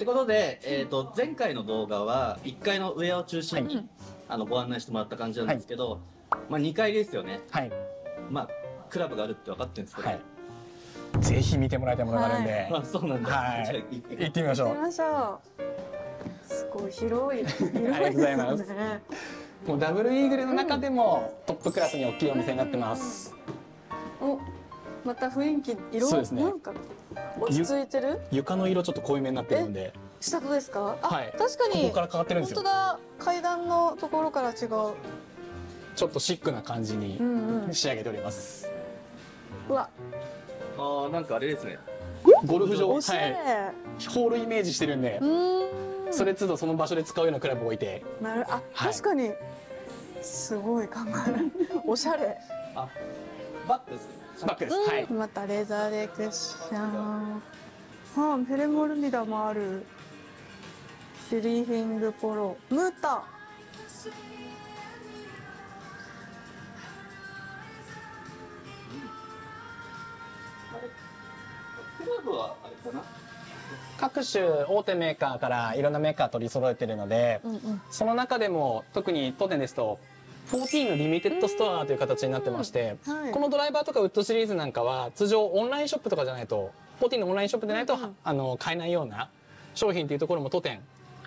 ってことで、えっ、と、前回の動画は、1階の上を中心に、あの、ご案内してもらった感じなんですけど、まあ、2階ですよね。はい。まあ、クラブがあるって分かってるんですけど、はい。ぜひ見てもらいたいものがあるんで、まあ、そうなんだ。はいじゃあ行ってみましょう。行きましょうすごい広い広いですよねありがとうございますもうダブルイーグルの中でもトップクラスに大きいお店になってます。おまた雰囲気色そうですね。なんか落ち着いてる？床の色ちょっと濃いめになってるんで、下とですか？あ、はい。確かにここから変わってるんですよ。本当だ階段のところから違う。ちょっとシックな感じにうんうん。仕上げております。うわ。ああ、なんかあれですね。ゴルフ場、はい、ホールイメージしてるんで。それ都度その場所で使うようなクラブを置いて、なるあ、はい。確かに。すごい考えおしゃれ。あ、バックですね。バックです。うん。はい。またレザーでクッション。あペレモルミダもある。ブリーフィングポロ。ムータ。クラブはあれかな？各種大手メーカーからいろんなメーカー取り揃えてるので、うんうん。その中でも特に当店ですと14のリミテッドストアという形になってまして、はい。このドライバーとかウッドシリーズなんかは通常オンラインショップとかじゃないと14のオンラインショップでないと、うん。うんあの買えないような商品というところも当店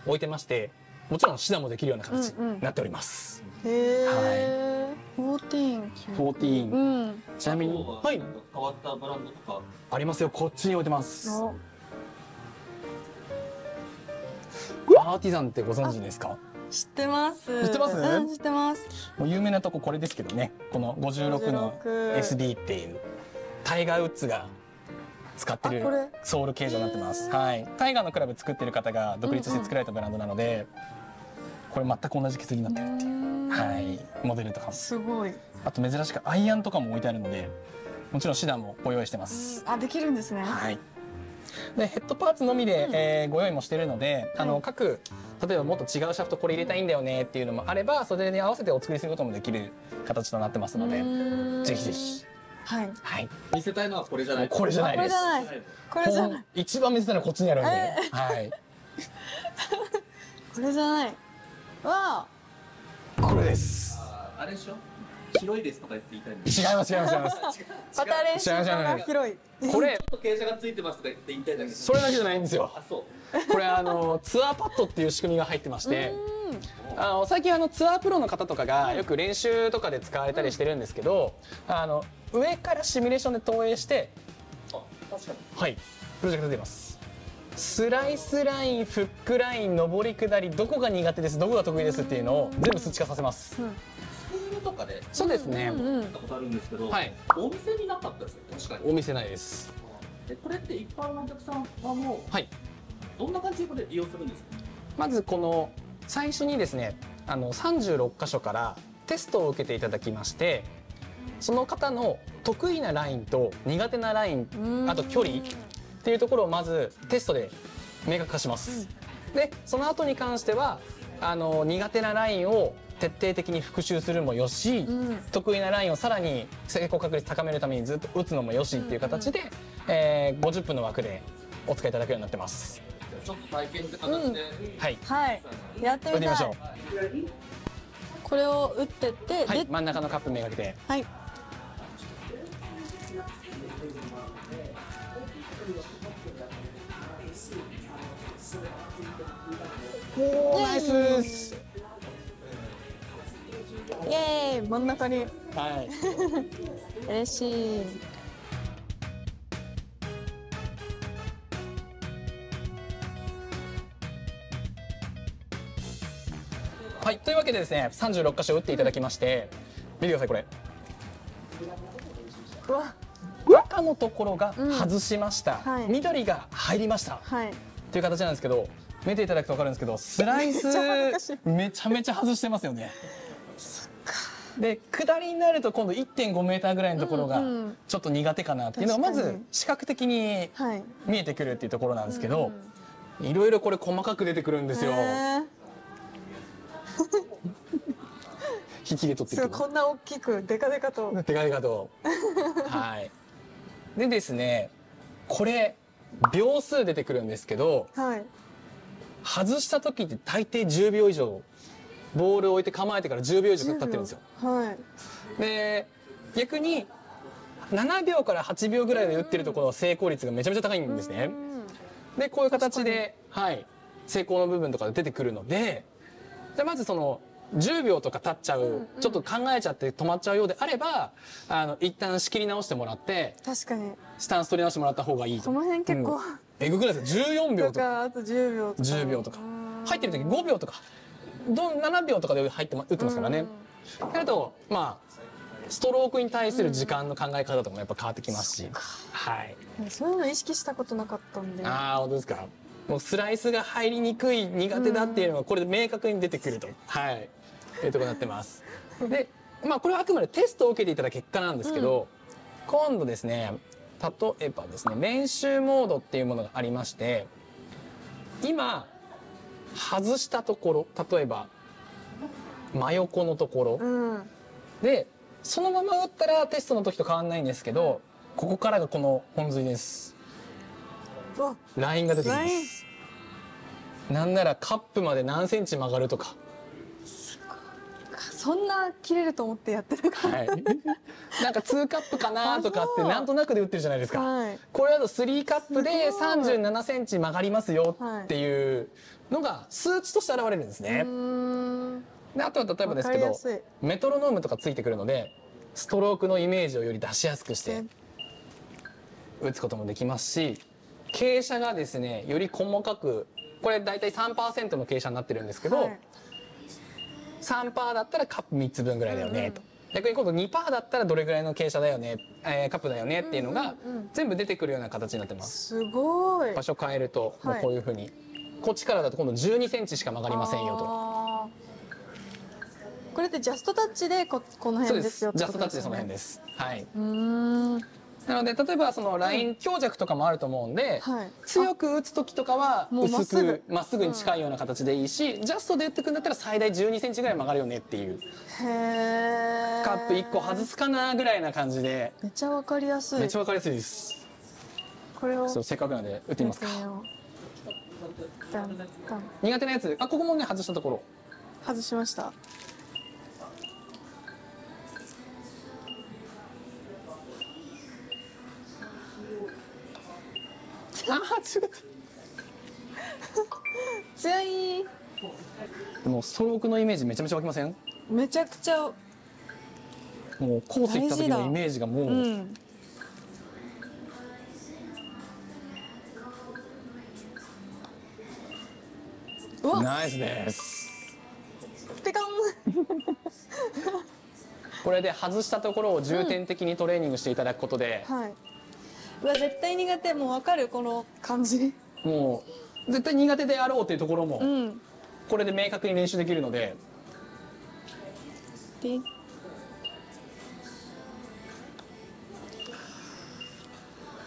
置いてましてもちろん試打もできるような形うんうん。になっております。へえ、14 14、うん。ちなみにははい。変わったブランドとか。ありますよ。こっちに置いてます。お。アーティザンってご存知ですか？知ってます。知ってます？うん、知ってます。もう有名なとここれですけどね。この56の56 SD っていうタイガー・ウッズが使ってるソウル形状になってます、はい、タイガーのクラブ作ってる方が独立して作られたブランドなので、これ全く同じ削りになってるっていう、はい、モデルとかも。すごい。あと珍しくアイアンとかも置いてあるのでもちろんシダもご用意してます、あできるんですね。はいでヘッドパーツのみで、うん。えーご用意もしてるので、あのはい。各例えばもっと違うシャフトこれ入れたいんだよねっていうのもあればそれに合わせてお作りすることもできる形となってますので、ぜひぜひ、はい。はい、見せたいのはこれじゃない？これじゃないです。これじゃない。これじゃない。一番見せたのはこっちにあるんで、えはい、これじゃない。わこれです。あーあれでしょ？広いですとか言って言いたいんで違います違います違います。違う違う違 広い。これちょっと傾斜がついてますとか言って言いたいだけ。それだけじゃないんですよ。あ、そう。これあのツアーパッドっていう仕組みが入ってましてうん。あの最近あのツアープロの方とかがよく練習とかで使われたりしてるんですけどあの上からシミュレーションで投影してあ、確かに。はいプロジェクト出ます。スライスラインフックライン上り下りどこが苦手ですどこが得意ですっていうのを全部数値化させます。スクールとかでそうですね、うんうん行ったことあるんですけど、はいお店になかったですよ。確かに。お店ないですでこれって一般のお客さんはもはい、うどんな感じでこれ利用するんですか？まずこの最初にですねあの36箇所からテストを受けていただきましてその方の得意なラインと苦手なラインうんあと距離っていうところをまずテストで明確化します。でその後に関してはあの苦手なラインを徹底的に復習するもよし、うん。得意なラインをさらに成功確率高めるためにずっと打つのもよしっていう形で、えー50分の枠でお使いいただくようになってます。ちょっと体験って。形で、はい、はい。やって打ってみましょみたいこれを打ってってう。はい、で真ん中のカップめがけて。はい。おーナイス真ん中に。はい。嬉しい。はい、というわけでですね、36箇所打っていただきまして、見てくださいこれ。うわ。赤のところがうん。外しました、はい。緑が入りました。はい。っていう形なんですけど見ていただくと分かるんですけどスライスめちゃめちゃ外してますよねで下りになると今度1.5メーターぐらいのところがちょっと苦手かなっていうのがまず視覚的にはい。見えてくるっていうところなんですけどうんいろいろこれ細かく出てくるんですよ。引きで取ってするこんな大きくデカデカと。手がかと。はい。でですねこれ秒数出てくるんですけどはい。外した時って大抵10秒以上ボールを置いて構えてから10秒以上経ってるんですよ。はい。で逆に7秒から8秒ぐらいで打ってるところは成功率がめちゃめちゃ高いんですね。でこういう形で、はい、成功の部分とかで出てくるので。じゃあまずその10秒とか経っちゃう、ちょっと考えちゃって止まっちゃうようであればあの一旦仕切り直してもらって確かに。スタンス取り直してもらった方がいいと。この辺結構、えぐくない。ですか14秒ととかかあと10秒とか。10秒とか。入ってる時5秒とかどん7秒とかで入ってま打ってますからね。やるとまあストロークに対する時間の考え方とかもやっぱ変わってきますし、はい。うんそういうの意識したことなかったんでああ本当ですか。もうスライスが入りにくい苦手だっていうのがこれで明確に出てくると、はい、いうところになってます。で、まあこれはあくまでテストを受けていただ結果なんですけど、今度ですね、例えばですね練習モードっていうものがありまして、今外したところ、例えば真横のところ、うん。でそのまま打ったらテストの時と変わんないんですけどここからがこの本髄です。ラインが出てきます。なんならカップまで何センチ曲がるとかそんな切れると思ってやってなかっはい。なんか2カップかなとかってなんとなくで打ってるじゃないですたか。はい。これだと3カップですごい。37センチ曲がりますよっていうのが数値として現れるんですうねであとは例えばですけどメトロノームとかついてくるのでストロークのイメージをより出しやすくして打つこともできますし傾斜がですねより細かくこれ大体3%の傾斜になってるんですけど、はい3%だったらカップ3つ分ぐらいだよねと、逆に今度2%だったらどれぐらいの傾斜だよね、えーカップだよねっていうのが全部出てくるような形になってます。すごい。場所変えるともうはいこういうふうに、こっちからだと今度1 2センチしか曲がりませんよと。これってジャストタッチでここの辺ですすよってジャストタッチでその辺です。はい。うーんなので例えばそのライン強弱とかもあると思うんで、はい。強く打つ時とかは薄すぐ。くまっすぐに近いような形でいいし、ジャストで打ってくんだったら最大1 2センチぐらい曲がるよねっていう。へえカップ1個外すかなぐらいな感じで。めっちゃわかりやすい。めっちゃ分かりやすいです。これをそうせっかくなんで打ってみますか。苦手なやつ。あここもね外したところ。外しましたああ違った強いでもストロークのイメージめちゃめちゃ湧きません？めちゃくちゃもうコース行った時のイメージがもう、うん。ナイスです。ペカンこれで外したところを重点的にトレーニングしていただくことで、はいうわ絶対苦手。もうわかるこの感じ。もう絶対苦手であろうっていうところも、うん。これで明確に練習できるのでで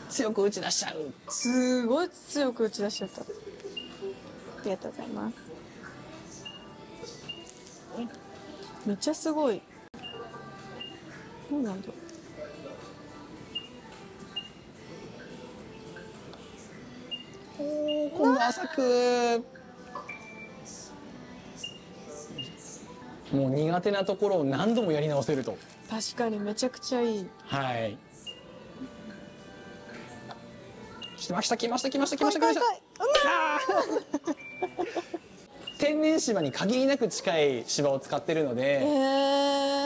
強く打ち出しちゃう。すごい強く打ち出しちゃった。ありがとうございます。めっちゃすごい。そうなんだ今度浅く。もう苦手なところを何度もやり直せると。確かにめちゃくちゃいい。はい。来ました来ました来ました来ました来ました。天然芝に限りなく近い芝を使ってるのえで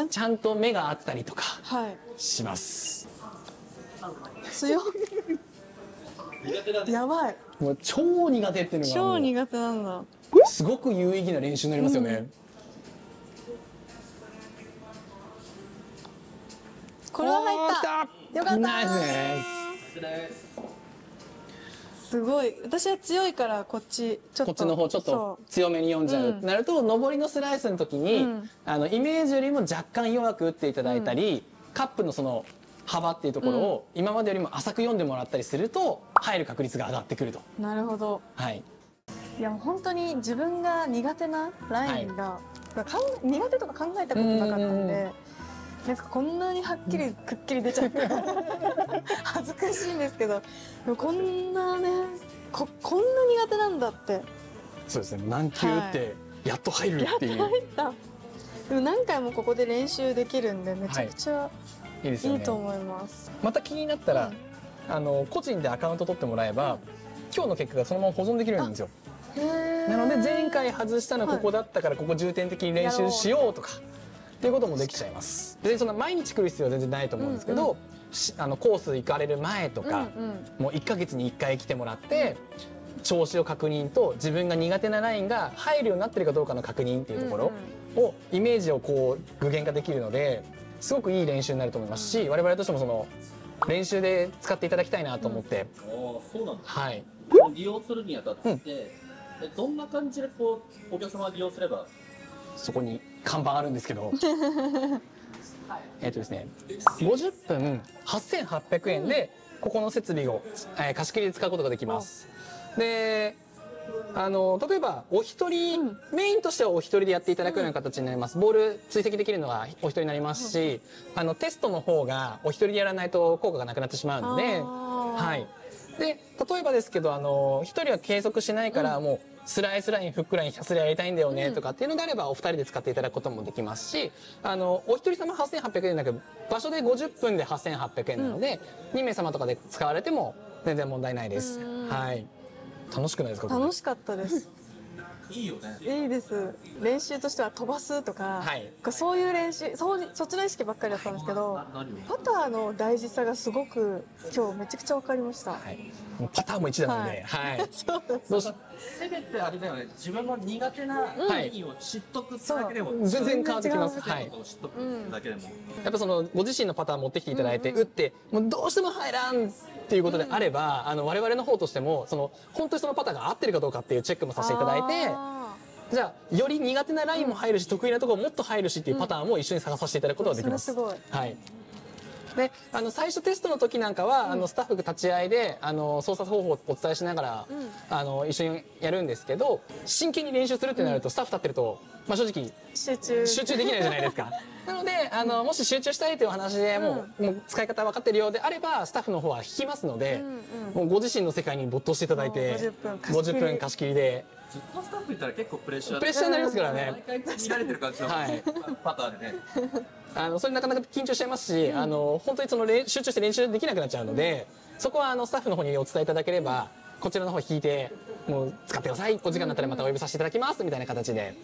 ー、ちゃんと目があったりとかはい。します。強っ。苦手だねやばいもう超苦手っていうのが超苦手なんだ。すごく有意義な練習になりますよね、これは入った。よかった。すごい。私は強いからこっちちょっと。こっちの方ちょっと強めに読んじゃう、うん。なると上りのスライスの時に、うん。あのイメージよりも若干弱く打っていただいたり、カップのその幅っていうところを今までよりも浅く読んでもらったりすると入る確率が上がってくると。なるほど。はい、いや本当に自分が苦手なラインが、かん苦手とか考えたことなかったんでなんかこんなにはっきりくっきり出ちゃって 恥ずかしいんですけどこんなねここんな苦手なんだって。そうですね。何球打ってやっと入るっていう、入った。でも何回もここで練習できるんでめちゃくちゃいいですよね。いいと思います、また気になったら、あの個人でアカウント取ってもらえば、今日の結果がそのまま保存できるんですよ。なので前回外したのここだったからここ重点的に練習しようとかっていうこともできちゃいます。でそんな毎日来る必要は全然ないと思うんですけど、うんしあのコース行かれる前とか、うんうん。もう1ヶ月に1回来てもらって調子を確認と自分が苦手なラインが入るようになってるかどうかの確認っていうところをイメージをこう具現化できるのですごくいい練習になると思いますし我々としてもその練習で使っていただきたいなと思って、ああそうなんだ。はい。利用するにあたって、えどんな感じでこうお客様が利用すれば？そこに看板あるんですけど。えっとですね50分8800円でここの設備を、えー貸し切りで使うことができます。であの例えばお一人、うん。メインとしてはお一人でやっていただくような形になります。ボール追跡できるのはお一人になりますし、あのテストの方がお一人でやらないと効果がなくなってしまうのではい。で、例えばですけど、あの、一人は継続しないから、もう、スライスライン、フックラインひたすらやりたいんだよね、うん。とかっていうのであれば、お二人で使っていただくこともできますし、あの、お一人様8800円だけど、場所で50分で8800円なので、2名様とかで使われても全然問題ないです。うん。はい。楽しくないですか楽しかったです。いいよね。いいです。練習としては飛ばすとか、はい。そういう練習そうそっちの意識ばっかりだったんですけどな何を？パターの大事さがすごく今日めちゃくちゃ分かりました、はい。もうパターンも一段なんで、はい。そうです。せめてあれだよね。自分の苦手なラインを知っとくだけでも、全然変わってきます。はい。知っとくだけでも、やっぱそのご自身のパターン持ってきていただいて、うんうん打ってもうどうしても入らんっていうことであれば、あの我々の方としてもその本当にそのパターンが合ってるかどうかっていうチェックもさせていただいてあじゃあより苦手なラインも入るし、得意なところもっと入るしっていうパターンも一緒に探させていただくことができます。はいであの最初テストの時なんかは、あのスタッフが立ち会いであの操作方法をお伝えしながら、うん。あの一緒にやるんですけど真剣に練習するってなると、スタッフ立ってると、まあ、正直集中。集中できないじゃないですか。なので、あの、もし集中したいというお話でもう、もう使い方分かってるようであれば、スタッフの方は引きますので、うんうん。もうご自身の世界に没頭していただいて、もう50分貸し切り。50分貸し切りで、ずっとスタッフいたら結構プレッシャープレッシャーになりますからね。毎回見られてる感じの、はいパターンでねあの、それなかなか緊張しちゃいますし、あの、本当にその練集中して練習できなくなっちゃうので、そこはあの、スタッフの方にお伝えいただければ、こちらの方引いて、もう使ってください。お時間になったらまたお呼びさせていただきます。みたいな形で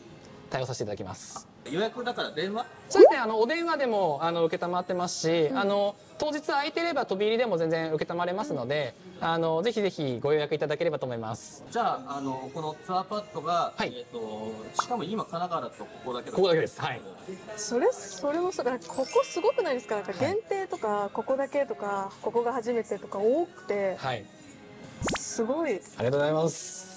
対応させていただきます。予約だから電話？そうですね、あの、お電話でも、あの、受けたまってますし、あの、当日空いてれば飛び入りでも全然受けたまれますので、あの、ぜひぜひご予約いただければと思います。じゃああのこのツアーパッドが、はい。えっとしかも今神奈川だとここだけだここだけです。はい。それそれもそうだからここすごくないですか？なんか限定とか、ここだけとかここが初めてとか多くてはい。すごい。ありがとうございます。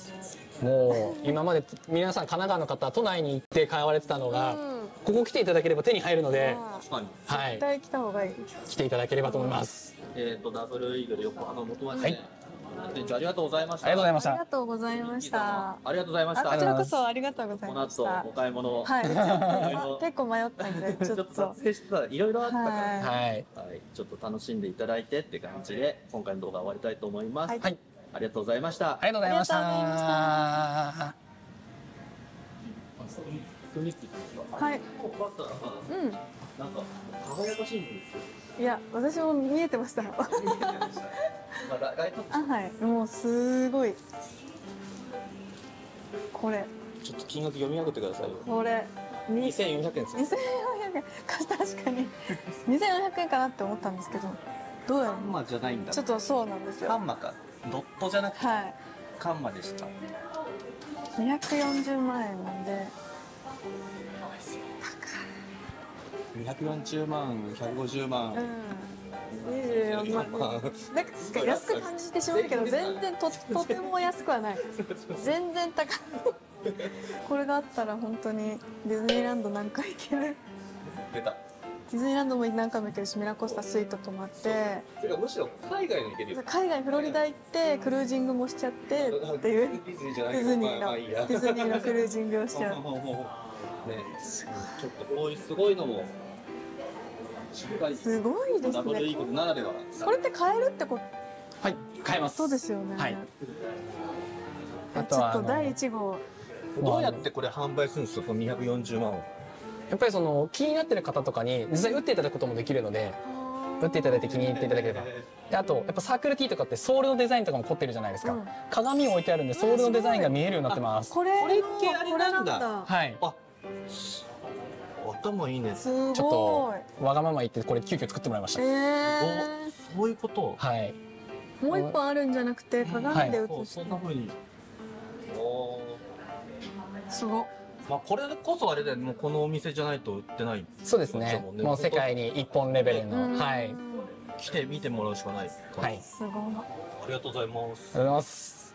もう、今まで皆さん神奈川の方、都内に行って買われてたのが、うん。ここ来ていただければ手に入るので、まあ確かに。はい。絶対来た方がいい。来ていただければと思います。えっ、とダブルイーグル横浜元町ね、はい。店長ありがとうございました。ありがとうございました。ありが。とうございました。ありがとうございました。あこちらこそありがとうございこのました。後お買い物。はい。結構迷ったんで ちょっと。ちょっと撮影してたらいろいろあったから、はい。はい。はい、ちょっと楽しんでいただいてって感じで今回の動画終わりたいと思います、はいはい。ありがとうございました。ありがとうございました。はい。こうん。なんか輝かしいんですよ。いや私も見えてました。ま あはい。もうすごい。これ。ちょっと金額読み上げてくださいよ。これ。に。2400円ですよ。2400円。確かに。2400円かなって思ったんですけどどうやろカンマじゃないんだ。うちょっとそうなんですよ。カンマかドットじゃなくてはい。カンマでした。240万円なんで。240万150万、うん。24万。まあなんか安く感じてしまうけど全然と とても安くはない。全然高い。これがあったら本当にディズニーランド何回行ける？出たディズニーランドも何回も行けるしミラコスタスイート泊まって。てかむしろ海外に行けるよ。海外フロリダ行ってクルージングもしちゃってっていう。ディズニーじゃないディズニーの。ディズニーのクルージングをしちゃう。ねちょっとこういうすごいのもすごいですね。ならでは。これって買えるってこと？はい。買えます。そうですよね、はい。ちょっと第1号。どうやってこれ販売するんですか？この240万をやっぱりその気になってる方とかに実際打っていただくこともできるので打っていただいて気に入っていただければ。であとやっぱサークル T とかってソールのデザインとかも凝ってるじゃないですか、うん。鏡置いてあるんでソールのデザインが見えるようになってます。これのこれってあれなんだ。はい。あ頭いいね。すごい。ちょっとわがまま言ってこれ急遽作ってもらいました。えおそういうこと？はい。ー、もう一本あるんじゃなくて鏡で写して。そんな風に。おー。すごっまあこれこそあれだよね。もうこのお店じゃないと売ってない。そうですね。もう世界に一本レベルの、うんはい。来て見てもらうしかない。はい。すごい。ありがとうございます。ありがとうございます